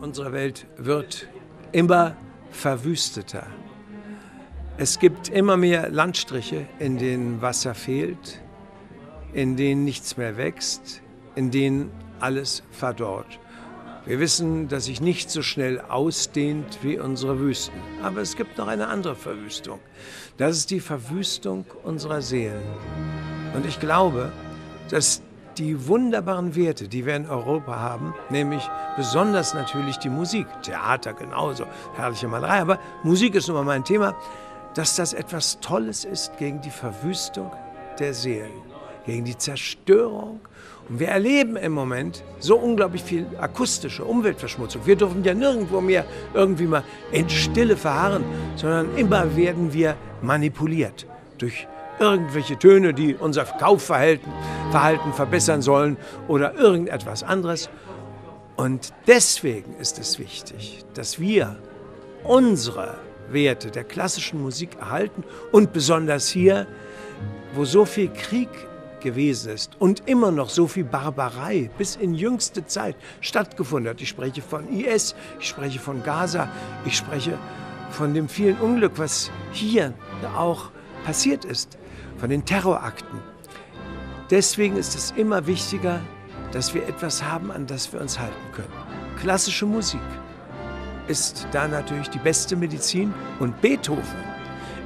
Unsere Welt wird immer verwüsteter. Es gibt immer mehr Landstriche, in denen Wasser fehlt, in denen nichts mehr wächst, in denen alles verdorrt. Wir wissen, dass sich nicht so schnell ausdehnt wie unsere Wüsten. Aber es gibt noch eine andere Verwüstung. Das ist die Verwüstung unserer Seelen. Und ich glaube, dass die wunderbaren Werte, die wir in Europa haben, nämlich besonders natürlich die Musik, Theater genauso, herrliche Malerei, aber Musik ist nun mal mein Thema, dass das etwas Tolles ist gegen die Verwüstung der Seelen, gegen die Zerstörung. Und wir erleben im Moment so unglaublich viel akustische Umweltverschmutzung. Wir dürfen ja nirgendwo mehr irgendwie mal in Stille verharren, sondern immer werden wir manipuliert durch irgendwelche Töne, die unser Kaufverhalten Verhalten verbessern sollen oder irgendetwas anderes. Und deswegen ist es wichtig, dass wir unsere Werte der klassischen Musik erhalten und besonders hier, wo so viel Krieg gewesen ist und immer noch so viel Barbarei bis in jüngste Zeit stattgefunden hat. Ich spreche von IS, ich spreche von Gaza, ich spreche von dem vielen Unglück, was hier auch passiert ist, von den Terrorakten. Deswegen ist es immer wichtiger, dass wir etwas haben, an das wir uns halten können. Klassische Musik ist da natürlich die beste Medizin und Beethoven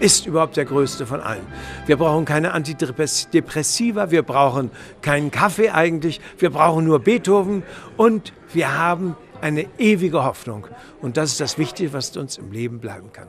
ist überhaupt der größte von allen. Wir brauchen keine Antidepressiva, wir brauchen keinen Kaffee eigentlich, wir brauchen nur Beethoven und wir haben eine ewige Hoffnung. Und das ist das Wichtige, was uns im Leben bleiben kann.